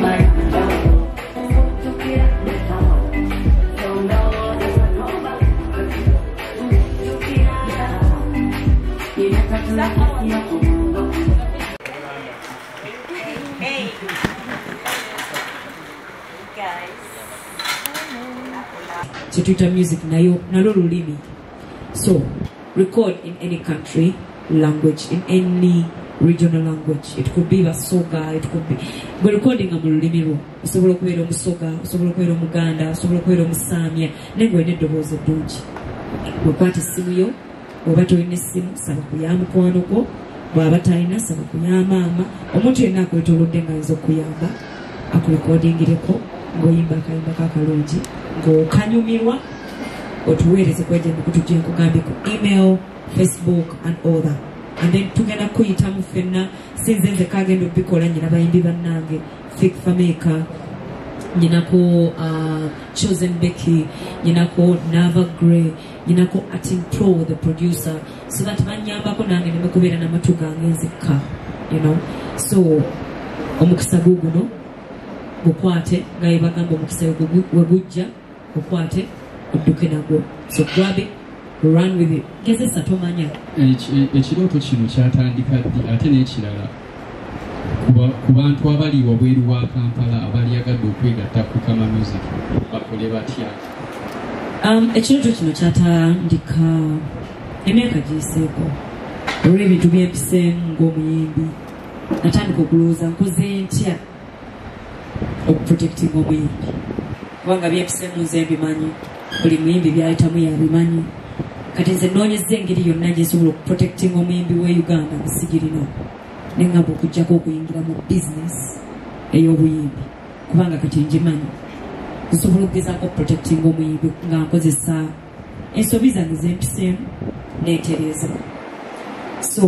Guys. kyetuyita music nayo nalwo lulimi so record in any country language in any regional language. It could be basoga it could be gwe recordinga mu lulimi lwo osobola okubeera omusoga osobola okubeera omuganda osobola okubeera omusaamya naye nga olina eddoboozi eddungi. Bwekwata essimu yo oba tolina essimu saba ku ya mukwano gwo. Bw'aba talina saba ku ya maama. Omuntu yenna akwetolodde nga ayinza okuyamba akurekodingireko ng'oyimba akayimba kakalungi ng'okanyumirwa otuweereze kweja emikutu gye nkugambye ku email facebook and all that then tugenda kuyitamu ffenna sinze nze kagenda obikola nyina bayimbi bannange fik fameka nyinako uh, chosen becky nyinako nava gray nyinako atin pro the producer. So that banyambako nange nemekubeera namatu gange nzekka you know. So omukisa guguno gukwate nga yebagamba omukisa wegujja gukwate odduke nagwo. So grab it run with it. Gezesa tomanya Eki- ekirooto kino kyatandika ddi ate n'ekirala ku bantu abali wabweru wa kampala abalyagadde okwegatta ku kama music bakole batya um, ekirooto kino kyatandika emyaka giyiseeko olw'ebintu byempiseemu ng'omuyimbi natandika okulowooza nkoze ntya okuprotectinga omuyimbi kubanga byempiseemu nze mbimanyi buli muyimbi byayitamu yabimanyi kati nze noonyeza engeri yonna gyesobola okuprotectinga omuyimbi we uganda nsigirina neŋŋamba okugjako okuyingira mu bizinesi ey'obuyimbi. Kubanga kati ngimanyi nsobola okugezaako protectinga omuyimbi nga nkozesa ensobi zange zempiseemu neetereeza so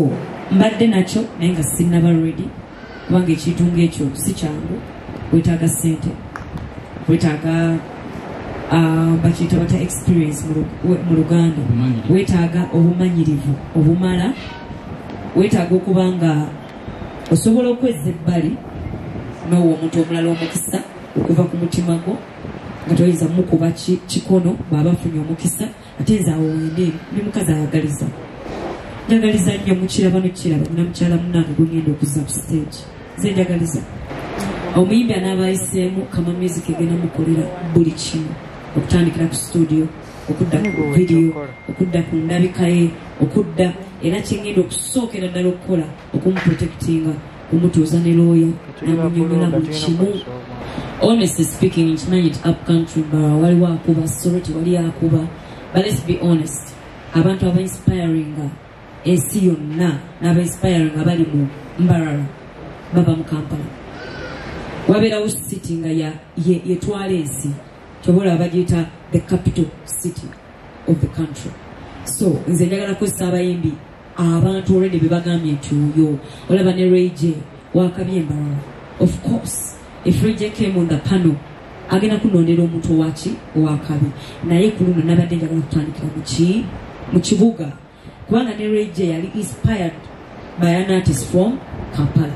mbadde nakyo naye nga sinnaba ready kubanga ekintu ngaekyo si kyangu. Wetaaga sente wetaaga bakiyita bata experience mu luganda. Wetaaga obumanyirivu obumala. Wetaaga okuba nga osobola okweza ebbali n'owa omuntu omulala omukisa okuva ku mutima gwo nga toyinza mukuba ki- kikono bw'aba afunye omukisa ate nze awo wendeeri ne mukazi ayagaliza. Njagaliza nnyo mukiraba nokiraba nina mukyala munange gwegenda okuzza ku stage. Nze njagaliza. Omuyimbi anaaba ayiseemu kama music egenda mukolera buli kimu okutandikira ku studio okudda ku vidiyo okudda ku ndabika ye okudda era kyengenda okusookera ddala okukola okumuprotectinga kumutuuza ne looya namunyomola buli kimu. honestly speaking nkimanyi nti up country mbawa waliwo akuba soroti wali akuba but let's be honest abantu abainspiringa ensi yonna n'abainspiringa bali mu mbarara bava mu kampala. Wabeerawo city nga yetwala ensi kyobola bagiyita the capital city of the country. So nze njagala kukozesa abayimbi abantu olwedi bebagambye nti oyo olaba ne rage wakabye embalala of course if rage came on the panel agenda kunondera omuntu owaki owakabi naye ku luno nabadde njagala kutandikira muki mu kibuga. Kubanga ne rage yali inspired by an artist from kampala